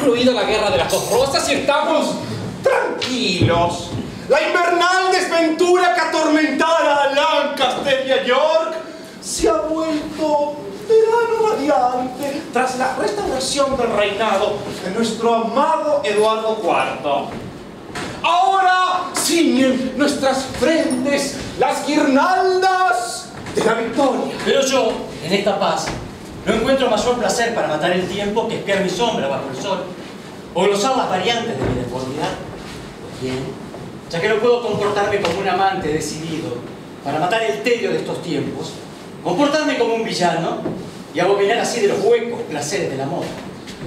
concluido la guerra de las dos rosas y estamos tranquilos. La invernal desventura que atormentara a Lancaster y a York se ha vuelto verano radiante tras la restauración del reinado de nuestro amado Eduardo IV. Ahora ciñen nuestras frentes las guirnaldas de la victoria. Pero yo, en esta paz, no encuentro mayor placer para matar el tiempo que espiar mi sombra bajo el sol, o glosar las variantes de mi deformidad. Pues bien, ya que no puedo comportarme como un amante decidido para matar el tedio de estos tiempos, comportarme como un villano y abominar así de los huecos placeres del amor.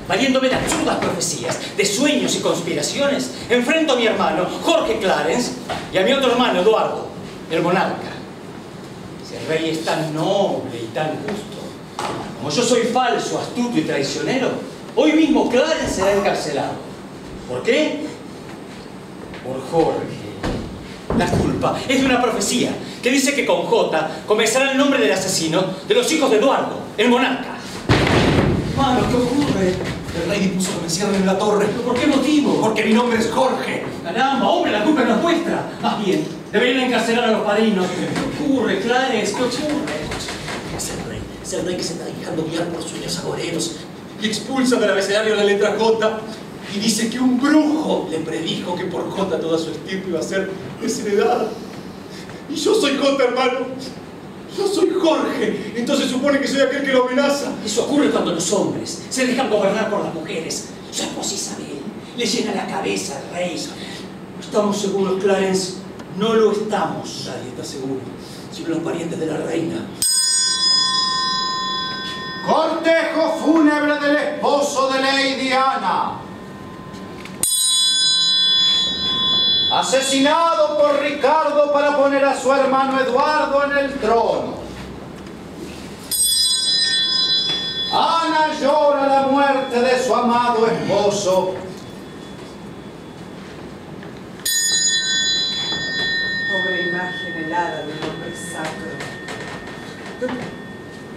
Valiéndome de absurdas profecías, de sueños y conspiraciones, enfrento a mi hermano Jorge Clarence y a mi otro hermano Eduardo, el monarca. Si el rey es tan noble y tan justo, como yo soy falso, astuto y traicionero, hoy mismo Clarence será encarcelado. ¿Por qué? Por Jorge. La culpa es de una profecía que dice que con J comenzará el nombre del asesino de los hijos de Eduardo, el monarca. Mano, ¿qué ocurre? El rey dispuso que me cierren en la torre. ¿Pero por qué motivo? Porque mi nombre es Jorge. Caramba, hombre, la culpa no es vuestra. Más bien, deberían encarcelar a los padrinos. ¿Qué ocurre, Clarence? ¿Qué ocurre? El rey que se está dejando guiar por sueños agoreros. Y expulsa del abecedario la letra J. Y dice que un brujo le predijo que por J toda su estirpe iba a ser desheredada. Y yo soy J, hermano. Yo soy Jorge. Entonces supone que soy aquel que lo amenaza. Eso ocurre cuando los hombres se dejan gobernar por las mujeres. Su esposa Isabel le llena la cabeza al rey. ¿Estamos seguros, Clarence? No lo estamos. Nadie está seguro. Sino los parientes de la reina. De Lady Ana. Asesinado por Ricardo para poner a su hermano Eduardo en el trono. Ana llora la muerte de su amado esposo. Pobre imagen helada del hombre sacro.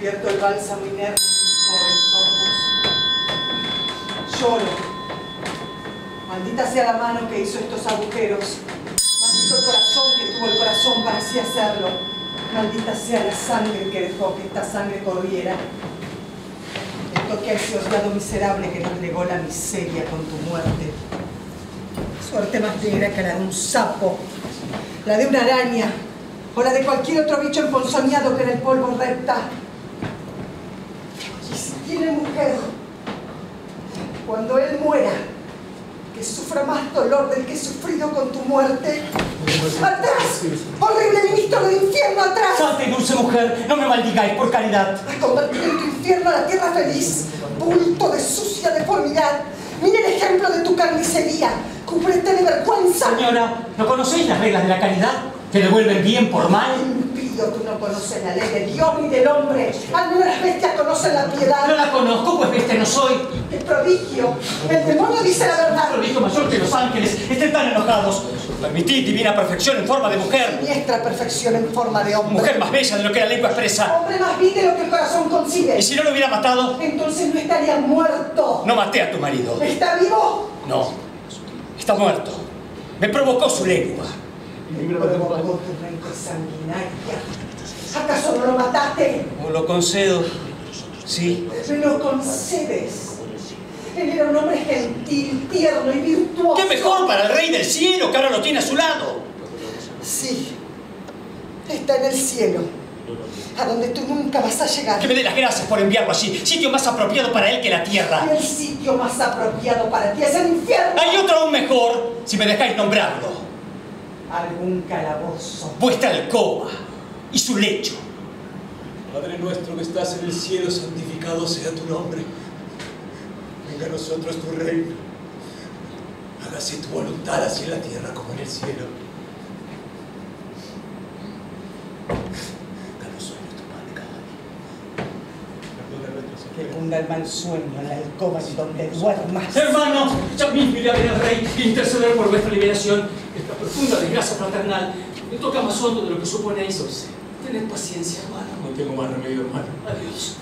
Vierto el bálsamo inerte en mis pobres. Lloro. Maldita sea la mano que hizo estos agujeros. Maldito el corazón que tuvo el corazón para así hacerlo. Maldita sea la sangre que dejó que esta sangre corriera. El toque a ese odiado miserable que nos legó la miseria con tu muerte. Suerte más negra que la de un sapo, la de una araña, o la de cualquier otro bicho emponzoñado que en el polvo repta. Y si tiene mujer, cuando él muera, que sufra más dolor del que he sufrido con tu muerte. ¡Atrás! ¡Horrible ministro del infierno, atrás! Salte, dulce mujer, no me maldigáis por caridad. Has convertido en tu infierno a la tierra feliz, bulto de sucia deformidad. Mira el ejemplo de tu carnicería. Cúbrete de vergüenza. Señora, ¿no conocéis las reglas de la caridad? Que devuelven bien por mal. Tú no conoces la ley de Dios ni del hombre. Al menos las bestias conocen la piedad. No la conozco, pues este no soy. El prodigio. El demonio dice la verdad. El prodigio mayor que los ángeles estén tan enojados. Permitid divina perfección en forma de mujer. Siniestra perfección en forma de hombre. Mujer más bella de lo que la lengua expresa. Hombre más vil de lo que el corazón concibe. ¿Y si no lo hubiera matado? Entonces no estaría muerto. No maté a tu marido. ¿Está vivo? No. Está muerto. Me provocó su lengua. Sanguinaria. ¿Acaso no lo mataste? No lo concedo. Sí. Me lo concedes. Él era un hombre gentil, tierno y virtuoso. ¿Qué mejor para el rey del cielo que ahora lo tiene a su lado? Sí. Está en el cielo. A donde tú nunca vas a llegar. Que me dé las gracias por enviarlo allí. Sitio más apropiado para él que la tierra. El sitio más apropiado para ti es el infierno. Hay otro aún mejor, si me dejáis nombrarlo. Algún calabozo. Vuestra alcoba y su lecho. Padre nuestro que estás en el cielo, santificado sea tu nombre. Venga a nosotros tu reino. Hágase tu voluntad así en la tierra como en el cielo. Danos sueños tu pan de cada día. Que cunda el mal sueño en la alcoba y donde duermas. Hermano, ya mismo iré a ver al rey e interceder por vuestra liberación. Profunda desgracia fraternal me toca más hondo de lo que suponéis. Tened paciencia, hermano. No tengo más remedio, hermano. Adiós.